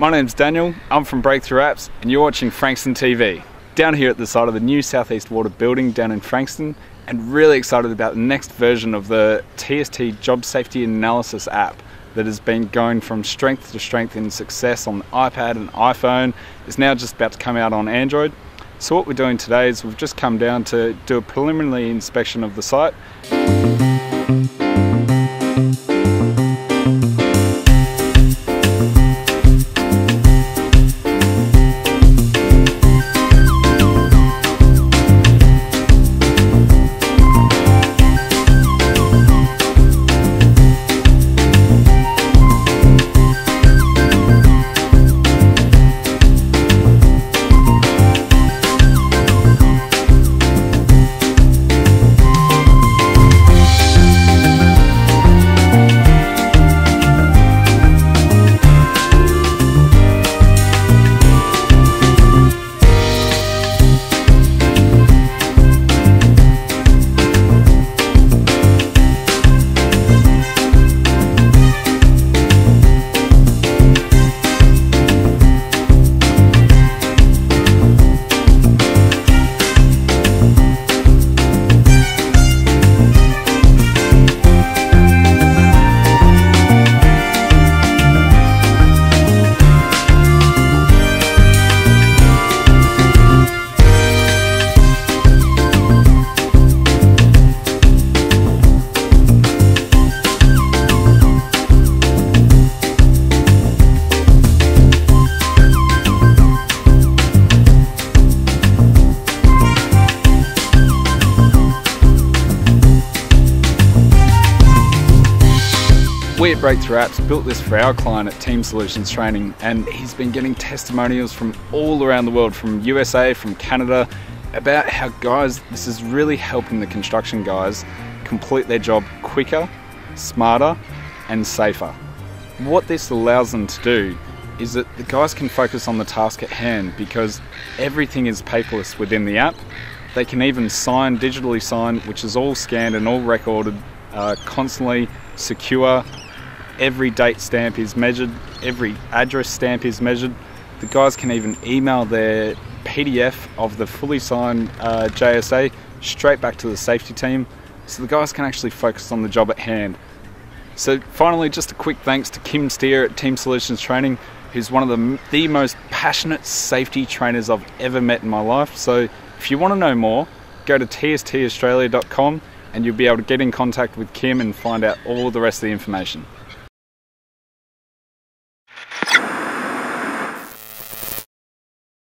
My name's Daniel, I'm from Breakthrough Apps, and you're watching Frankston TV. Down here at the side of the new Southeast Water building down in Frankston, and really excited about the next version of the TST Job Safety Analysis app that has been going from strength to strength in success on iPad and iPhone, It's now just about to come out on Android. So what we're doing today is we've just come down to do a preliminary inspection of the site. We at Breakthrough Apps built this for our client at Team Solutions Training, and he's been getting testimonials from all around the world, from USA, from Canada, about how guys, this is really helping the construction guys complete their job quicker, smarter, and safer. What this allows them to do is that the guys can focus on the task at hand because everything is paperless within the app. They can even sign, digitally sign, which is all scanned and all recorded, uh, constantly secure. Every date stamp is measured, every address stamp is measured. The guys can even email their PDF of the fully signed uh, JSA straight back to the safety team so the guys can actually focus on the job at hand. So, finally, just a quick thanks to Kim Steer at Team Solutions Training, who's one of the, the most passionate safety trainers I've ever met in my life. So, if you want to know more, go to tstaustralia.com and you'll be able to get in contact with Kim and find out all the rest of the information.